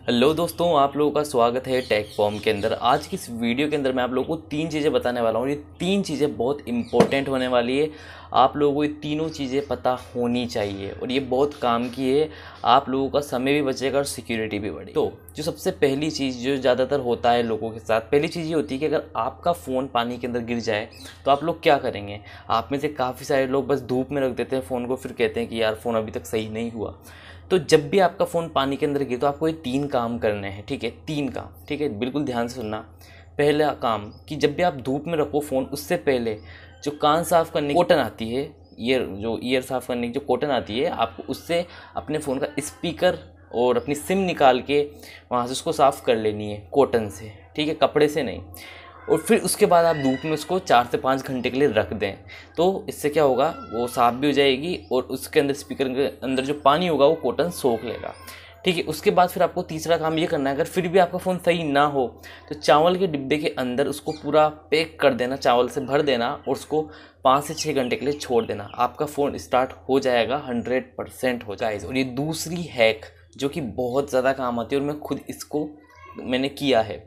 Hello दोस्तों, आप लोगों का स्वागत है टेक फॉर्म के अंदर। आज की इस वीडियो के अंदर मैं आप लोगों को तीन चीज़ें बताने वाला हूँ। ये तीन चीज़ें बहुत इंपॉर्टेंट होने वाली है। आप लोगों को ये तीनों चीज़ें पता होनी चाहिए और ये बहुत काम की है। आप लोगों का समय भी बचेगा और सिक्योरिटी भी बढ़ेगी। तो जो सबसे पहली चीज़, जो ज़्यादातर होता है लोगों के साथ, पहली चीज़ ये होती है कि अगर आपका फ़ोन पानी के अंदर गिर जाए तो आप लोग क्या करेंगे? आप में से काफ़ी सारे लोग बस धूप में रख देते हैं फ़ोन को, फिर कहते हैं कि यार फ़ोन अभी तक सही नहीं हुआ। तो जब भी आपका फ़ोन पानी के अंदर गिरे तो आपको ये तीन काम करने हैं, ठीक है? तीन काम, ठीक है? बिल्कुल ध्यान से सुनना। पहला काम कि जब भी आप धूप में रखो फ़ोन, उससे पहले जो कान साफ़ करने की कॉटन आती है ईयर जो ईयर साफ़ करने की जो कॉटन आती है, आपको उससे अपने फ़ोन का स्पीकर और अपनी सिम निकाल के वहाँ से उसको साफ़ कर लेनी है कॉटन से, ठीक है? कपड़े से नहीं। और फिर उसके बाद आप धूप में उसको चार से पाँच घंटे के लिए रख दें। तो इससे क्या होगा? वो साफ़ भी हो जाएगी और उसके अंदर स्पीकर के अंदर जो पानी होगा, वो कॉटन सोख लेगा। ठीक है, उसके बाद फिर आपको तीसरा काम ये करना है, अगर फिर भी आपका फ़ोन सही ना हो तो चावल के डिब्बे के अंदर उसको पूरा पैक कर देना, चावल से भर देना और उसको पाँच से छः घंटे के लिए छोड़ देना। आपका फ़ोन स्टार्ट हो जाएगा हंड्रेड परसेंट हो जाएगा। और ये दूसरी हैक जो कि बहुत ज़्यादा काम आती है और मैं खुद इसको मैंने किया है।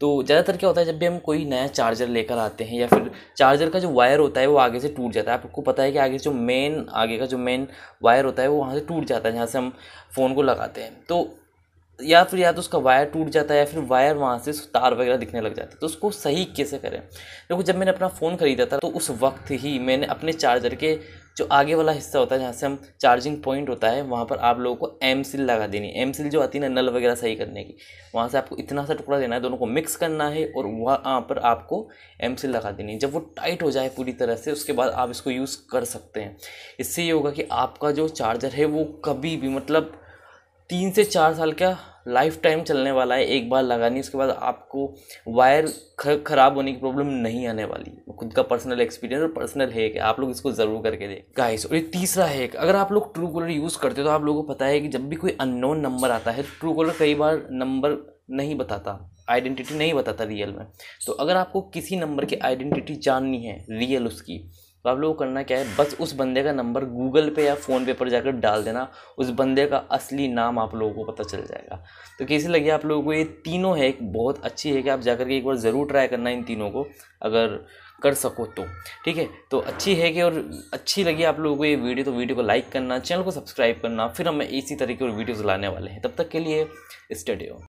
तो ज़्यादातर क्या होता है, जब भी हम कोई नया चार्जर लेकर आते हैं या फिर चार्जर का जो वायर होता है, वो आगे से टूट जाता है। आपको पता है कि आगे जो मेन आगे का जो मेन वायर होता है, वो वहाँ से टूट जाता है, जहाँ से हम फ़ोन को लगाते हैं। तो या फिर या तो उसका वायर टूट जाता है या फिर वायर वहाँ से तार वगैरह दिखने लग जाता है। तो उसको सही कैसे करें? देखो, जब मैंने अपना फ़ोन ख़रीदा था तो उस वक्त ही मैंने अपने चार्जर के जो आगे वाला हिस्सा होता है, जहाँ से हम चार्जिंग पॉइंट होता है, वहाँ पर आप लोगों को एम सिल लगा देनी है। एम सिल जो आती है ना, नल वगैरह सही करने की, वहाँ से आपको इतना सा टुकड़ा देना है, दोनों को मिक्स करना है और वहाँ पर आपको एम सिल लगा देनी है। जब वो टाइट हो जाए पूरी तरह से, उसके बाद आप इसको यूज़ कर सकते हैं। इससे ये होगा कि आपका जो चार्जर है, वो कभी भी मतलब तीन से चार साल का लाइफ टाइम चलने वाला है, एक बार लगानी, उसके बाद आपको वायर ख़राब होने की प्रॉब्लम नहीं आने वाली। खुद का पर्सनल एक्सपीरियंस और पर्सनल हैक है, आप लोग इसको ज़रूर करके दें गाइस और ये तीसरा हैक अगर आप लोग ट्रू कॉलर यूज़ करते हो तो आप लोगों को पता है कि जब भी कोई अननोन नंबर आता है ट्रू कॉलर कई बार नंबर नहीं बताता आइडेंटिटी नहीं बताता रियल में। तो अगर आपको किसी नंबर की आइडेंटिटी जाननी है रियल उसकी तो आप लोगों को करना क्या है, बस उस बंदे का नंबर गूगल पे या फ़ोन पे पर जाकर डाल देना, उस बंदे का असली नाम आप लोगों को पता चल जाएगा। तो कैसे लगे आप लोगों को? ये तीनों है, एक बहुत अच्छी है कि आप जाकर के एक बार ज़रूर ट्राई करना इन तीनों को, अगर कर सको तो। ठीक है तो अच्छी है कि और अच्छी लगी आप लोगों को ये वीडियो तो वीडियो को लाइक करना, चैनल को सब्सक्राइब करना, फिर हम इसी तरीके और वीडियोज़ लाने वाले हैं। तब तक के लिए स्टडी